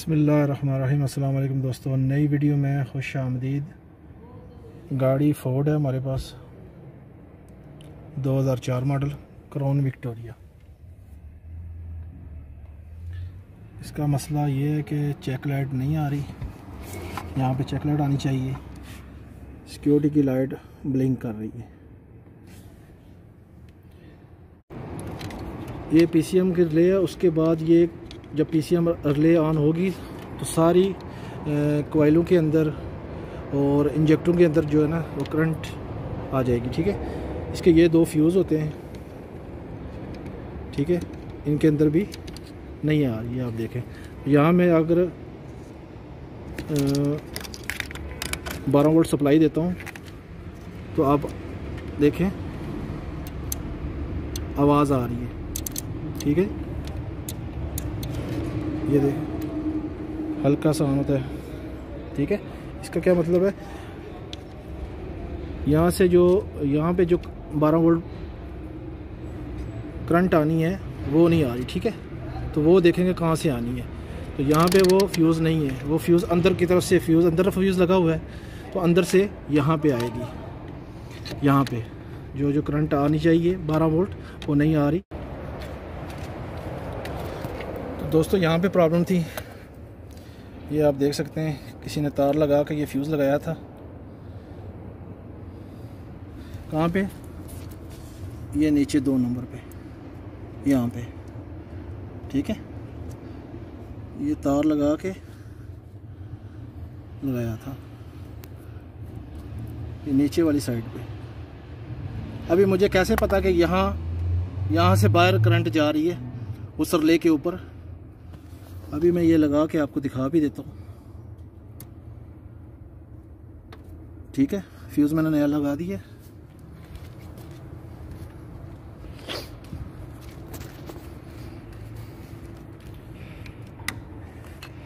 बसमीम दोस्तों, नई वीडियो में खुश आमदीद। गाड़ी फोर्ड है हमारे पास। 2004 मॉडल क्राउन विक्टोरिया इसका मसला ये है कि चेक लाइट नहीं आ रही। यहाँ पे चेक लाइट आनी चाहिए। सिक्योरिटी की लाइट ब्लिंक कर रही है। ये पीसीएम की रिले है, उसके बाद ये जब पी सी एम ऑन होगी तो सारी कोयलों के अंदर और इंजेक्टरों के अंदर जो है ना, वो करंट आ जाएगी, ठीक है? इसके ये दो फ्यूज़ होते हैं, ठीक है? इनके अंदर भी नहीं आ रही है आप देखें। यहाँ मैं अगर बारह वोल्ट सप्लाई देता हूँ तो आप देखें, आवाज़ आ रही है, ठीक है? ये देख, हल्का सा होता है। ठीक है? इसका क्या मतलब है? यहाँ से जो, यहाँ पे जो 12 वोल्ट करंट आनी है, वो नहीं आ रही, ठीक है? तो वो देखेंगे कहाँ से आनी है। तो यहाँ पे वो फ्यूज़ नहीं है। वो फ्यूज़ अंदर की तरफ़ से फ्यूज़ अंदर फ्यूज़ लगा हुआ है तो अंदर से यहाँ पे आएगी। यहाँ पे जो जो करंट आनी चाहिए 12 वोल्ट वो नहीं आ रही। दोस्तों, यहाँ पे प्रॉब्लम थी। ये आप देख सकते हैं, किसी ने तार लगा कर ये फ्यूज़ लगाया था। कहाँ पे? ये नीचे दो नंबर पे। यहाँ पे। ठीक है? ये तार लगा के लगाया था। ये नीचे वाली साइड पे। अभी मुझे कैसे पता कि यहाँ यहाँ से बाहर करंट जा रही है, उस सरले के ऊपर? अभी मैं ये लगा के आपको दिखा भी देता हूँ। ठीक है? फ्यूज़ मैंने नया लगा दिया है।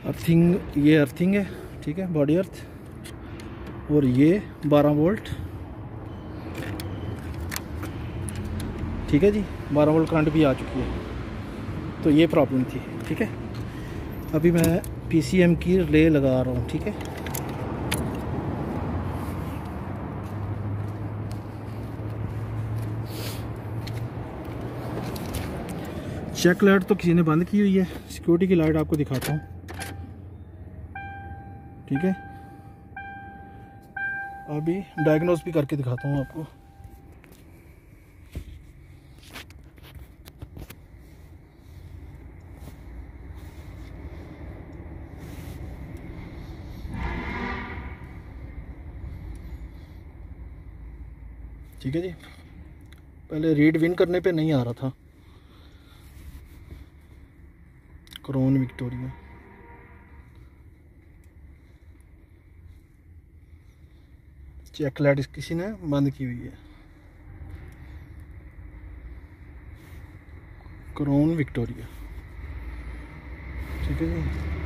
अर्थिंग ये अर्थिंग है, ठीक है? बॉडी अर्थ और ये 12 वोल्ट ठीक है जी? 12 वोल्ट करंट भी आ चुकी है। तो ये प्रॉब्लम थी, ठीक है? अभी मैं पीसीएम की रिले लगा रहा हूँ, ठीक है? चेक लाइट तो किसी ने बंद की हुई है। सिक्योरिटी की लाइट आपको दिखाता हूँ। ठीक है? अभी डायग्नोस भी करके दिखाता हूँ आपको। ठीक है जी। पहले रीड विन करने पे नहीं आ रहा था। क्रोन विक्टोरिया चेक लाइट किसी ने? बंद की हुई है। क्रोन विक्टोरिया ठीक है जी।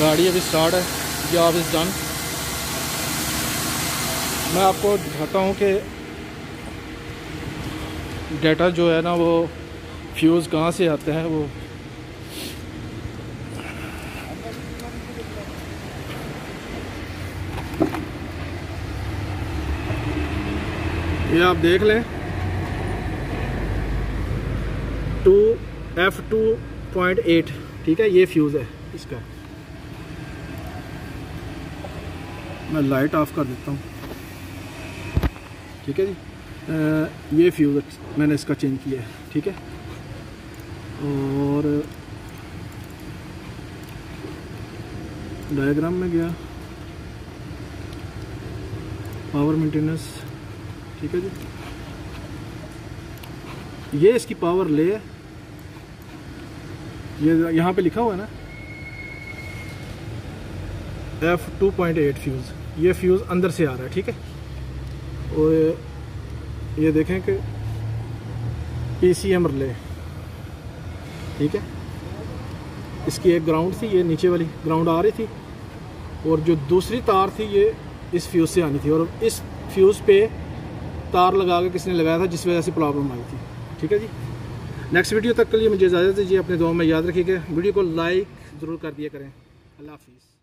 गाड़ी अभी स्टार्ट है जॉब इज़ डन मैं आपको दिखाता हूँ कि डेटा जो है ना वो फ्यूज़ कहाँ से आते हैं, वो। ये आप देख लें। Two F two point eight ठीक है, ये फ्यूज़ है इसका। मैं लाइट ऑफ़ कर देता हूँ। ठीक है जी? आ, ये फ्यूज़ मैंने इसका चेंज किया है ठीक है? और डायग्राम में गया। पावर मेंटेनेंस ठीक है जी? ये इसकी पावर ले। है ये यहाँ पे लिखा हुआ है ना? F two point eight fuse ये फ्यूज़ अंदर से आ रहा है, ठीक है? और ये देखें कि पी सी एम रिले ठीक है? इसकी एक ग्राउंड थी, ये नीचे वाली ग्राउंड आ रही थी, और जो दूसरी तार थी, ये इस फ्यूज़ से आनी थी, और इस फ्यूज़ पे तार लगा के किसने लगाया था, जिस वजह से प्रॉब्लम आई थी, ठीक है जी? नेक्स्ट वीडियो तक के लिए मुझे इजाज़त दीजिए, अपने दुआ में याद रखिएगा। वीडियो को लाइक ज़रूर कर दिया करें। अल्लाह हाफिज़।